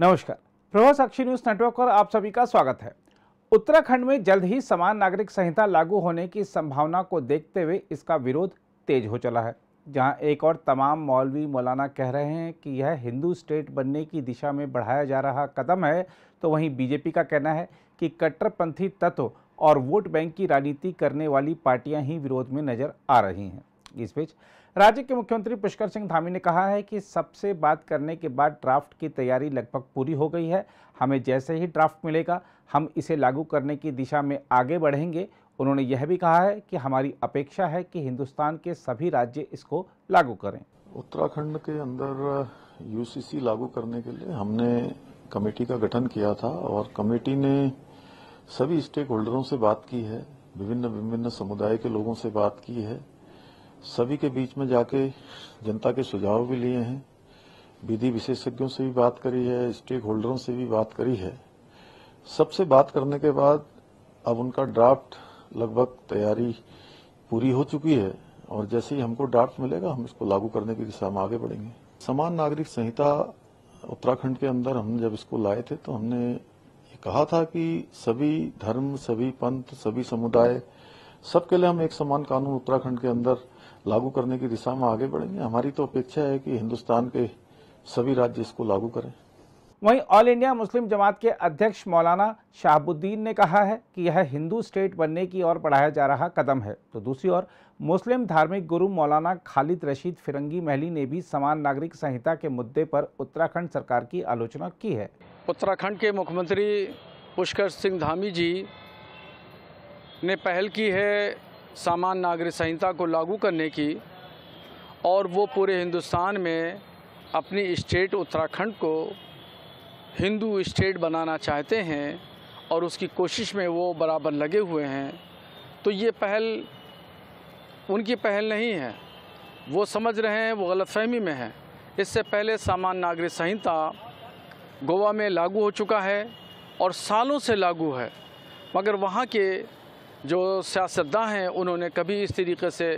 नमस्कार। प्रभा साक्षी news network पर आप सभी का स्वागत है। उत्तराखंड में जल्द ही समान नागरिक संहिता लागू होने की संभावना को देखते हुए इसका विरोध तेज हो चला है, जहाँ एक और तमाम मौलवी मौलाना कह रहे हैं कि यह हिंदू स्टेट बनने की दिशा में बढ़ाया जा रहा कदम है। तो वहीं बीजेपी का कहना है कि कट्टरपंथी तत्व और वोट बैंक की राजनीति करने वाली पार्टियाँ ही विरोध में नज़र आ रही हैं। इस बीच राज्य के मुख्यमंत्री पुष्कर सिंह धामी ने कहा है कि सबसे बात करने के बाद ड्राफ्ट की तैयारी लगभग पूरी हो गई है। हमें जैसे ही ड्राफ्ट मिलेगा, हम इसे लागू करने की दिशा में आगे बढ़ेंगे। उन्होंने यह भी कहा है कि हमारी अपेक्षा है कि हिंदुस्तान के सभी राज्य इसको लागू करें। उत्तराखंड के अंदर यूसीसी लागू करने के लिए हमने कमेटी का गठन किया था और कमेटी ने सभी स्टेक होल्डरों से बात की है विभिन्न विभिन्न समुदाय के लोगों से बात की है। सभी के बीच में जाके जनता के सुझाव भी लिए हैं। विधि विशेषज्ञों से भी बात करी है, स्टेक होल्डरों से भी बात करी है। सबसे बात करने के बाद अब उनका ड्राफ्ट लगभग तैयारी पूरी हो चुकी है और जैसे ही हमको ड्राफ्ट मिलेगा, हम इसको लागू करने की दिशा में आगे बढ़ेंगे। समान नागरिक संहिता उत्तराखंड के अंदर हमने जब इसको लाए थे तो हमने ये कहा था कि सभी धर्म, सभी पंथ, सभी समुदाय, सबके लिए हम एक समान कानून उत्तराखंड के अंदर लागू करने की दिशा में आगे बढ़ेंगे। हमारी तो अपेक्षा है कि हिंदुस्तान के सभी राज्य इसको लागू करें। वहीं ऑल इंडिया मुस्लिम जमात के अध्यक्ष मौलाना शाहबुद्दीन ने कहा है कि यह हिंदू स्टेट बनने की ओर बढ़ाया जा रहा कदम है। तो दूसरी ओर मुस्लिम धार्मिक गुरु मौलाना खालिद रशीद फिरंगी महली ने भी समान नागरिक संहिता के मुद्दे पर उत्तराखंड सरकार की आलोचना की है। उत्तराखंड के मुख्यमंत्री पुष्कर सिंह धामी जी ने पहल की है सामान नागरिक संहिता को लागू करने की और वो पूरे हिंदुस्तान में अपनी स्टेट उत्तराखंड को हिंदू स्टेट बनाना चाहते हैं और उसकी कोशिश में वो बराबर लगे हुए हैं तो ये पहल, उनकी पहल नहीं है। वो समझ रहे हैं, वो गलतफहमी में है। इससे पहले सामान्य नागरिक संहिता गोवा में लागू हो चुका है और सालों से लागू है, मगर वहाँ के जो सियासतदान हैं, उन्होंने कभी इस तरीके से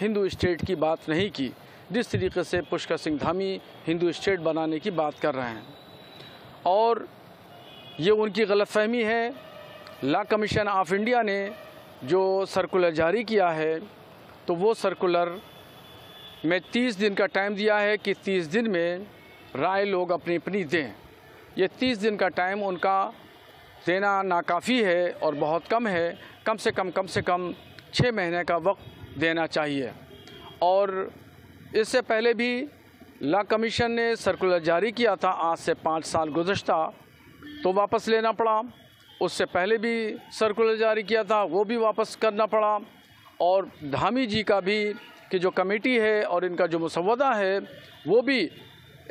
हिंदू स्टेट की बात नहीं की, जिस तरीके से पुष्कर सिंह धामी हिंदू स्टेट बनाने की बात कर रहे हैं। और ये उनकी गलतफहमी है। ला कमीशन ऑफ़ इंडिया ने जो सर्कुलर जारी किया है तो वो सर्कुलर में 30 दिन का टाइम दिया है कि 30 दिन में राय लोग अपनी अपनी दें। ये 30 दिन का टाइम उनका देना नाकाफ़ी है और बहुत कम है। कम से कम कम से कम छः महीने का वक्त देना चाहिए। और इससे पहले भी ला कमीशन ने सर्कुलर जारी किया था, आज से पाँच साल गुजशत तो वापस लेना पड़ा। उससे पहले भी सर्कुलर जारी किया था, वो भी वापस करना पड़ा। और धामी जी का भी, कि जो कमेटी है और इनका जो मसवदा है, वो भी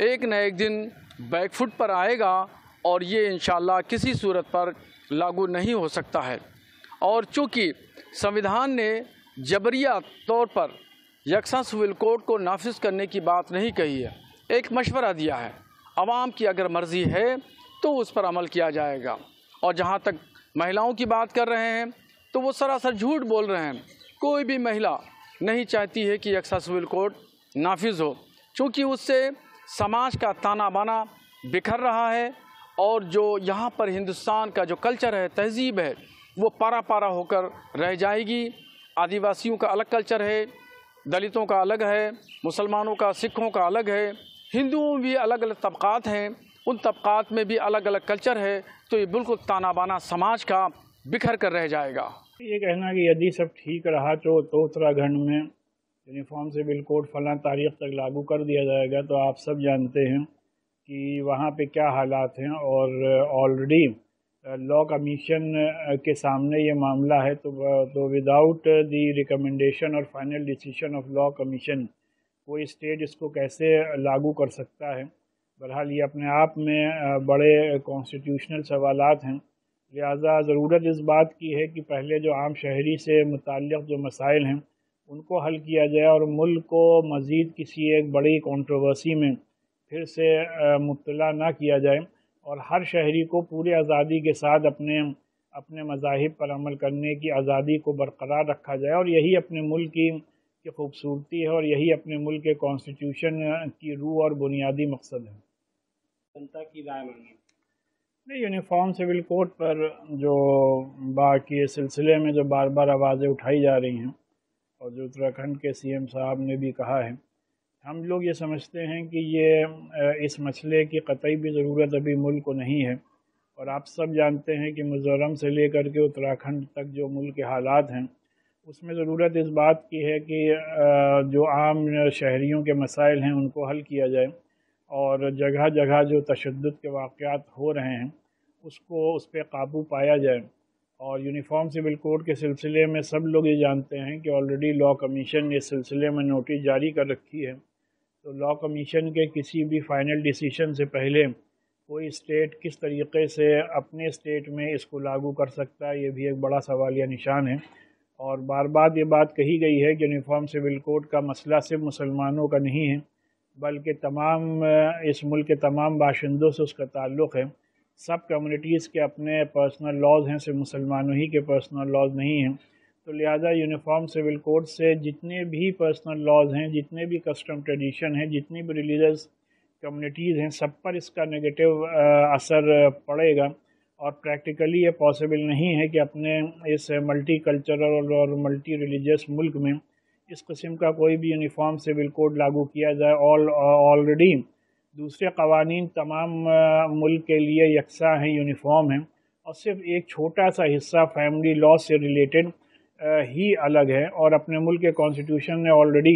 एक न एक दिन बैकफुट पर आएगा और ये इन किसी सूरत पर लागू नहीं हो सकता है। और चूँकि संविधान ने जबरिया तौर पर यकसा सिविल कोड को नाफिज करने की बात नहीं कही है, एक मशवरा दिया है। आवाम की अगर मर्ज़ी है तो उस पर अमल किया जाएगा। और जहाँ तक महिलाओं की बात कर रहे हैं तो वो सरासर झूठ बोल रहे हैं। कोई भी महिला नहीं चाहती है कि यकसा सिविल कोड नाफिज हो, चूँकि उससे समाज का ताना बाना बिखर रहा है। और जो यहाँ पर हिंदुस्तान का जो कल्चर है, तहजीब है वो पारा पारा होकर रह जाएगी। आदिवासियों का अलग कल्चर है, दलितों का अलग है, मुसलमानों का, सिखों का अलग है। हिंदुओं भी अलग अलग तबक़ात हैं, उन तबक़ात में भी अलग अलग कल्चर है तो ये बिल्कुल ताना बाना समाज का बिखर कर रह जाएगा। ये कहना कि यदि सब ठीक रहा तो तो उत्तराखंड में यूनिफॉर्म सिविल कोड फला तारीख तक लागू कर दिया जाएगा तो आप सब जानते हैं कि वहाँ पे क्या हालात हैं और ऑलरेडी लॉ कमीशन के सामने ये मामला है तो तो विदाउट दी रिकमेंडेशन और final decision of law commission कोई स्टेट इसको कैसे लागू कर सकता है? बहरहाल ये अपने आप में बड़े कॉन्स्टिट्यूशनल सवाल हैं। लिहाजा ज़रूरत इस बात की है कि पहले जो आम शहरी से मुतल जो मसाइल हैं, उनको हल किया जाए और मुल्क को मज़ीद किसी एक बड़ी कंट्रोवर्सी में फिर से मुबतला ना किया जाए। और हर शहरी को पूरी आज़ादी के साथ अपने अपने मज़ाहिब पर अमल करने की आज़ादी को बरकरार रखा जाए और यही अपने मुल्क की की खूबसूरती है और यही अपने मुल्क के कॉन्स्टिट्यूशन की रूह और बुनियादी मकसद है। जनता की राय मांगी। नहीं यूनिफॉर्म सिविल कोड पर जो बाकी सिलसिले में जो बार बार आवाज़ें उठाई जा रही हैं और जो उत्तराखंड के सीएम साहब ने भी कहा है हम लोग ये समझते हैं कि ये इस मसले की कतई भी ज़रूरत अभी मुल्क को नहीं है। और आप सब जानते हैं कि मिज़ोरम से लेकर के उत्तराखंड तक जो मुल्क के हालात हैं, उसमें ज़रूरत इस बात की है कि जो आम शहरीों के मसाइल हैं उनको हल किया जाए और जगह जगह जो तशद के वाक़ात हो रहे हैं, उसको, उस पर काबू पाया जाए। और यूनिफॉर्म सिविल कोड के सिलसिले में सब लोग ये जानते हैं कि ऑलरेडी लॉ कमीशन ने इस सिलसिले में नोटिस जारी कर रखी है तो लॉ कमीशन के किसी भी फाइनल डिसीशन से पहले कोई स्टेट किस तरीके से अपने स्टेट में इसको लागू कर सकता है, ये भी एक बड़ा सवाल या निशान है। और बार बार ये बात कही गई है कि यूनिफॉर्म सिविल कोड का मसला सिर्फ़ मुसलमानों का नहीं है, बल्कि तमाम, इस मुल्क के तमाम बाशिंदों से उसका ताल्लुक़ है। सब कम्युनिटीज़ के अपने पर्सनल लॉज हैं, सिर्फ़ मुसलमानों ही के पर्सनल लॉज नहीं हैं। तो लिहाजा यूनिफॉर्म सिविल कोड से जितने भी पर्सनल लॉज हैं, जितने भी कस्टम ट्रेडिशन हैं, जितनी भी रिलीजस कम्युनिटीज़ हैं, सब पर इसका नेगेटिव असर पड़ेगा। और प्रैक्टिकली ये पॉसिबल नहीं है कि अपने इस मल्टी कल्चरल और मल्टी रिलीजियस मुल्क में इस किस्म का कोई भी यूनिफॉर्म सिविल कोड लागू किया जाए। ऑल ऑलरेडी दूसरे कवानीन तमाम मुल्क के लिए यकसा हैं यूनिफॉर्म हैं। और सिर्फ़ एक छोटा सा हिस्सा फैमिली लॉ से रिलेटेड ही अलग है और अपने मुल्क के कॉन्स्टिट्यूशन ने ऑलरेडी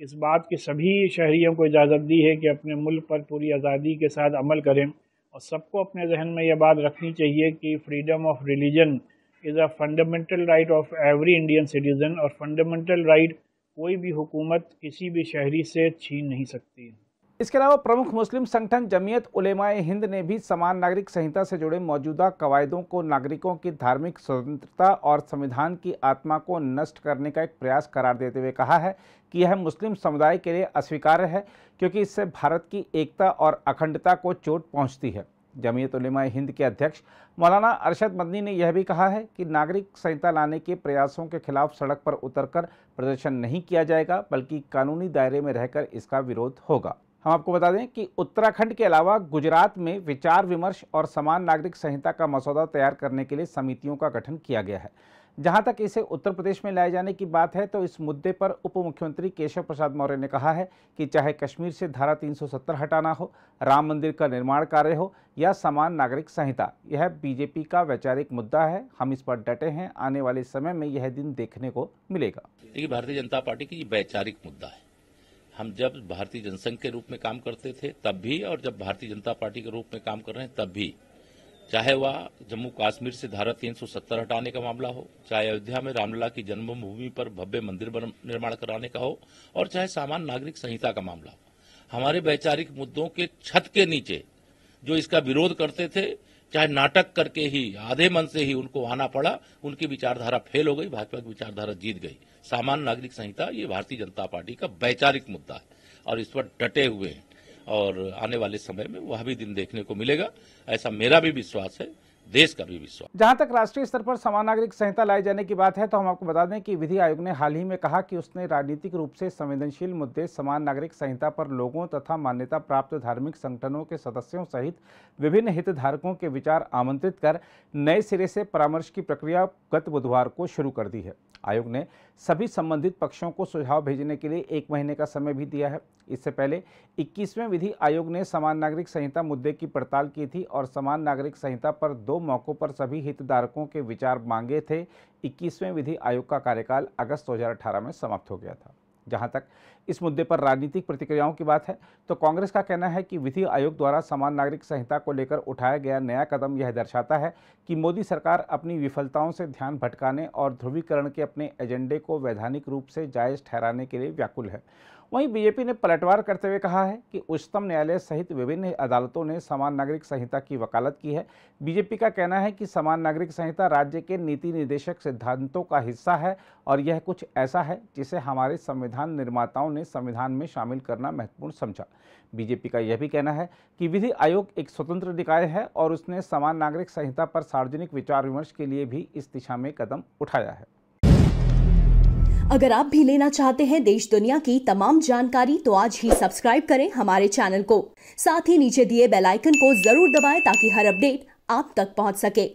इस बात की सभी शहरीों को इजाज़त दी है कि अपने मुल्क पर पूरी आज़ादी के साथ अमल करें। और सबको अपने जहन में यह बात रखनी चाहिए कि freedom of religion is a fundamental right of every Indian citizen और फंडामेंटल राइट कोई भी हुकूमत किसी भी शहरी से छीन नहीं सकती। इसके अलावा प्रमुख मुस्लिम संगठन जमीयत उलेमाए हिंद ने भी समान नागरिक संहिता से जुड़े मौजूदा कवायदों को नागरिकों की धार्मिक स्वतंत्रता और संविधान की आत्मा को नष्ट करने का एक प्रयास करार देते हुए कहा है कि यह मुस्लिम समुदाय के लिए अस्वीकार्य है, क्योंकि इससे भारत की एकता और अखंडता को चोट पहुँचती है। जमीयत उलेमाए हिंद के अध्यक्ष मौलाना अरशद मदनी ने यह भी कहा है कि नागरिक संहिता लाने के प्रयासों के खिलाफ सड़क पर उतरकर प्रदर्शन नहीं किया जाएगा, बल्कि कानूनी दायरे में रहकर इसका विरोध होगा। हम आपको बता दें कि उत्तराखंड के अलावा गुजरात में विचार विमर्श और समान नागरिक संहिता का मसौदा तैयार करने के लिए समितियों का गठन किया गया है। जहाँ तक इसे उत्तर प्रदेश में लाए जाने की बात है तो इस मुद्दे पर उप मुख्यमंत्री केशव प्रसाद मौर्य ने कहा है कि चाहे कश्मीर से धारा 370 हटाना हो, राम मंदिर का निर्माण कार्य हो या समान नागरिक संहिता, यह बीजेपी का वैचारिक मुद्दा है। हम इस पर डटे हैं। आने वाले समय में यह दिन देखने को मिलेगा। देखिए, भारतीय जनता पार्टी की वैचारिक मुद्दा है। हम जब भारतीय जनसंघ के रूप में काम करते थे, तब भी और जब भारतीय जनता पार्टी के रूप में काम कर रहे हैं, तब भी। चाहे वह जम्मू कश्मीर से धारा 370 हटाने का मामला हो, चाहे अयोध्या में रामलला की जन्मभूमि पर भव्य मंदिर निर्माण कराने का हो, और चाहे सामान्य नागरिक संहिता का मामला हो। हमारे वैचारिक मुद्दों के छत के नीचे जो इसका विरोध करते थे चाहे नाटक करके ही, आधे मन से ही उनको आना पड़ा, उनकी विचारधारा फेल हो गई, भाजपा की विचारधारा जीत गई। सामान्य नागरिक संहिता ये भारतीय जनता पार्टी का वैचारिक मुद्दा है और इस पर डटे हुए हैं। और आने वाले समय में वह भी दिन देखने को मिलेगा। ऐसा मेरा भी विश्वास है देश का भी विश्वास। जहाँ तक राष्ट्रीय स्तर पर समान नागरिक संहिता लाए जाने की बात है तो हम आपको बता दें कि विधि आयोग ने हाल ही में कहा कि उसने राजनीतिक रूप से संवेदनशील मुद्दे, समान नागरिक संहिता पर लोगों तथा मान्यता प्राप्त धार्मिक संगठनों के सदस्यों सहित विभिन्न हितधारकों के विचार आमंत्रित कर नए सिरे से परामर्श की प्रक्रिया गत बुधवार को शुरू कर दी है। आयोग ने सभी संबंधित पक्षों को सुझाव भेजने के लिए एक महीने का समय भी दिया है। इससे पहले 21वें विधि आयोग ने समान नागरिक संहिता मुद्दे की पड़ताल की थी और समान नागरिक संहिता पर दो मौकों पर सभी हितधारकों के विचार मांगे थे। 21वें विधि आयोग का कार्यकाल अगस्त 2018 में समाप्त हो गया था। जहाँ तक इस मुद्दे पर राजनीतिक प्रतिक्रियाओं की बात है तो कांग्रेस का कहना है कि विधि आयोग द्वारा समान नागरिक संहिता को लेकर उठाया गया नया कदम यह दर्शाता है कि मोदी सरकार अपनी विफलताओं से ध्यान भटकाने और ध्रुवीकरण के अपने एजेंडे को वैधानिक रूप से जायज़ ठहराने के लिए व्याकुल है। वहीं बीजेपी ने पलटवार करते हुए कहा है कि उच्चतम न्यायालय सहित विभिन्न अदालतों ने समान नागरिक संहिता की वकालत की है। बीजेपी का कहना है कि समान नागरिक संहिता राज्य के नीति निर्देशक सिद्धांतों का हिस्सा है और यह कुछ ऐसा है जिसे हमारे संविधान निर्माताओं ने संविधान में शामिल करना महत्वपूर्ण समझा। बीजेपी का यह भी कहना है कि विधि आयोग एक स्वतंत्र निकाय है और उसने समान नागरिक संहिता पर सार्वजनिक विचार विमर्श के लिए भी इस दिशा में कदम उठाया है। अगर आप भी लेना चाहते हैं देश दुनिया की तमाम जानकारी तो आज ही सब्सक्राइब करें हमारे चैनल को। साथ ही नीचे दिए बेल आइकन को ज़रूर दबाएँ ताकि हर अपडेट आप तक पहुँच सके।